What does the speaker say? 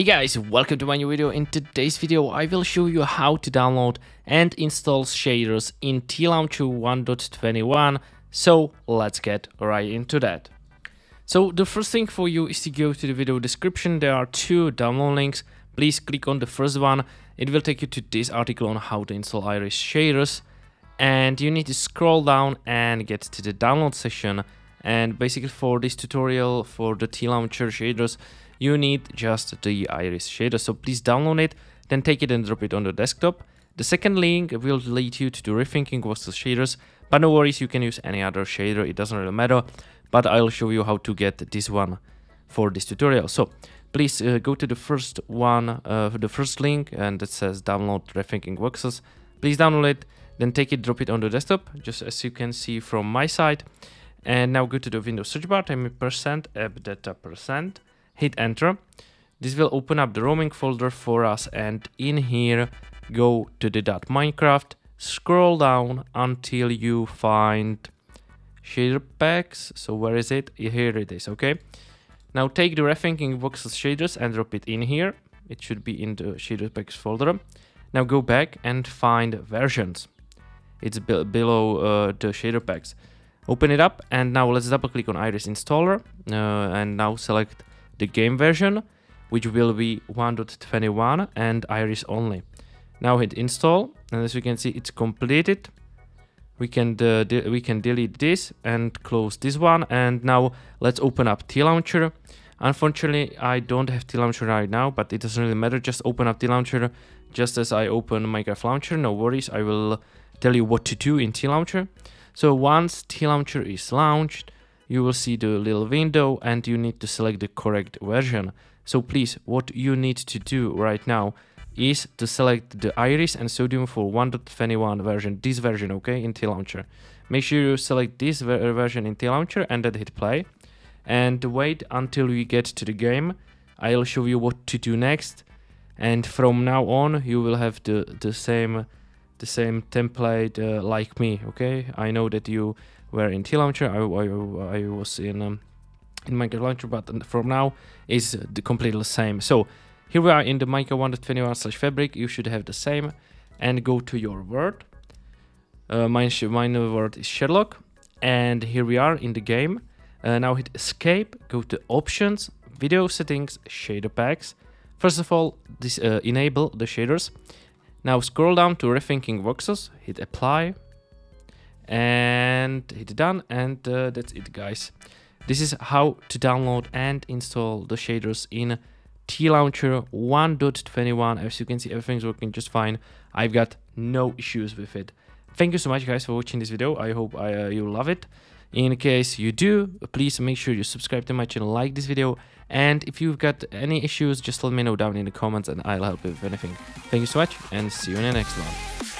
Hey guys, welcome to my new video. In today's video, I will show you how to download and install shaders in TLauncher 1.21. So let's get right into that. So the first thing for you is to go to the video description. There are two download links. Please click on the first one. It will take you to this article on how to install Iris shaders. And you need to scroll down and get to the download section. And basically for this tutorial for the TLauncher shaders, you need just the iris shader. So please download it, then take it and drop it on the desktop. The second link will lead you to the rethinking voxels shaders, but no worries, you can use any other shader, it doesn't really matter, but I'll show you how to get this one for this tutorial. So please uh, go to the first one, uh, the first link, and it says download rethinking voxels. Please download it, then take it, drop it on the desktop, just as you can see from my side. And now go to the Windows search bar, type percent app data percent hit enter. This will open up the roaming folder for us and in here go to the .minecraft, scroll down until you find shader packs. So where is it? Here it is, okay? Now take the rethinking voxels shaders and drop it in here. It should be in the shader packs folder. Now go back and find versions. It's be below uh, the shader packs. Open it up and now let's double click on Iris installer uh, and now select the game version, which will be 1.21 and iris only. Now hit install, and as you can see, it's completed. We can uh, we can delete this and close this one. And now let's open up TLauncher. Unfortunately, I don't have TLauncher right now, but it doesn't really matter. Just open up TLauncher just as I open Minecraft Launcher. No worries, I will tell you what to do in TLauncher. So once TLauncher is launched, you will see the little window and you need to select the correct version. So please, what you need to do right now is to select the iris and sodium for 1.21 version, this version, okay, in TLauncher. Make sure you select this ver version in TLauncher and then hit play. And wait until we get to the game. I'll show you what to do next. And from now on, you will have the, the same the same template uh, like me, okay? I know that you were in TLauncher, I, I, I, was in, um, in Minecraft Launcher, but from now is the completely the same. So here we are in the Minecraft 1.21 slash fabric, you should have the same, and go to your word. Uh, mine, mine word is Sherlock, and here we are in the game. Uh, now hit escape, go to options, video settings, shader packs. First of all, this uh, enable the shaders. Now scroll down to Rethinking Voxels, hit apply, and hit done, and uh, that's it guys. This is how to download and install the shaders in TLauncher 1.21. As you can see, everything's working just fine. I've got no issues with it. Thank you so much guys for watching this video. I hope I, uh, you love it. In case you do, please make sure you subscribe to my channel, like this video, and if you've got any issues, just let me know down in the comments and I'll help you with anything. Thank you so much, and see you in the next one.